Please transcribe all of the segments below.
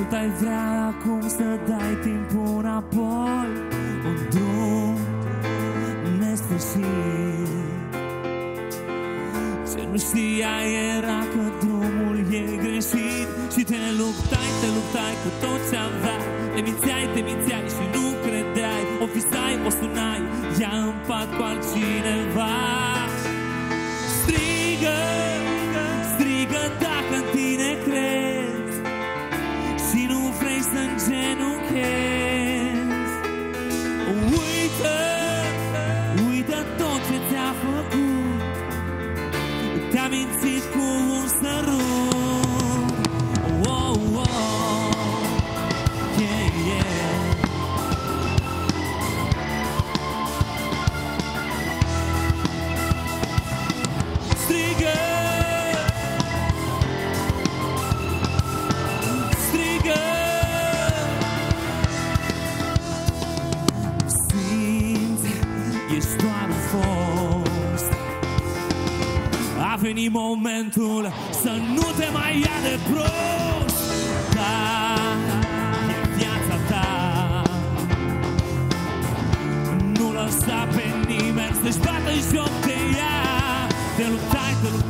mult ai vrea acum să dai timpul înapoi? Un drum nesfârșit. Ce nu știai era că drumul e greșit. Și te luptai, te luptai cu tot ce aveai. Te mințeai, te mințeai și nu credeai. O visai, o sunai, ea în pat cu altcineva. Strigă! A venit momentul să nu te mai ia de prost Da, e viața ta. Nu lăsa pe nimeni să-și bată joc de ea Te luptai, te luptai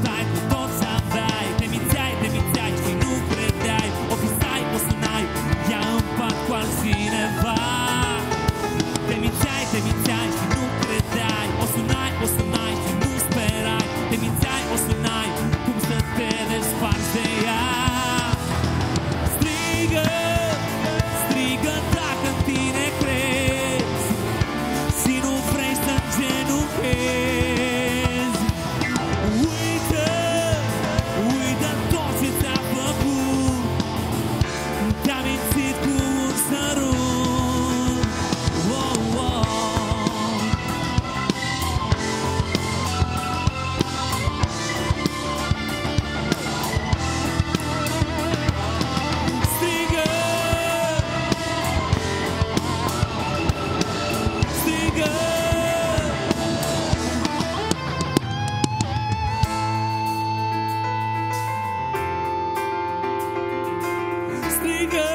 Strigă.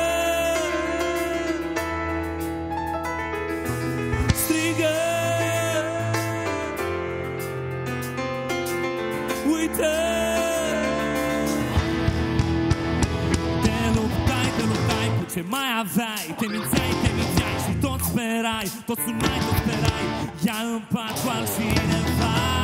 Strigă. Uită. Te luptai, te luptai cu ce mai aveai? Te mințeai, te mințeai și tot sperai. Tot sunai, tot sperai. Ea în pat cu altcineva